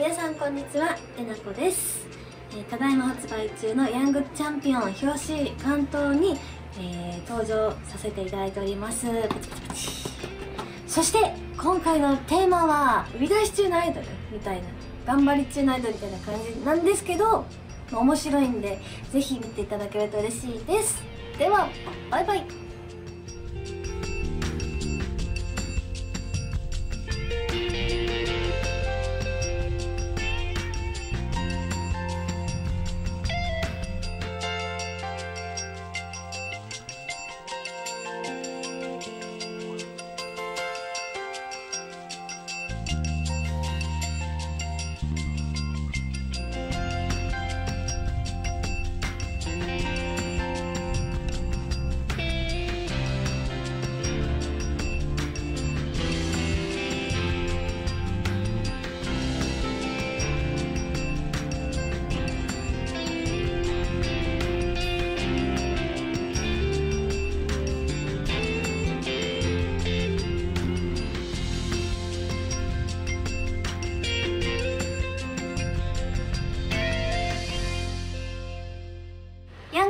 皆さんこんにちはえなこです、えーただいま発売中のヤングチャンピオン表紙関東に、えー登場させていただいております。そして今回のテーマは売り出し中のアイドルみたいな頑張り中のアイドルみたいな感じなんですけど面白いんでぜひ見ていただけると嬉しいです。ではバイバイ。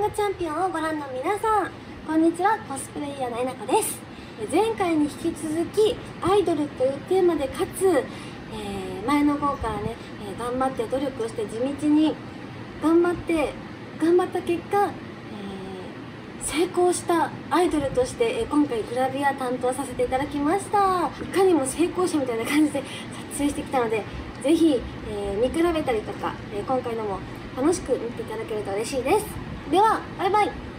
ングチャンピオンをご覧の皆さんこんにちは。コスプレイヤーのえなこです。前回に引き続きアイドルというテーマでかつ、えー前の方からね、え頑張って努力をして地道に頑張って頑張った結果、えー成功したアイドルとして、え今回グラビア担当させていただきました。いかにも成功者みたいな感じで 撮影してきたのでぜひ、えー見比べたりとか、え今回のも楽しく見ていただけると嬉しいです。ではバイバイ。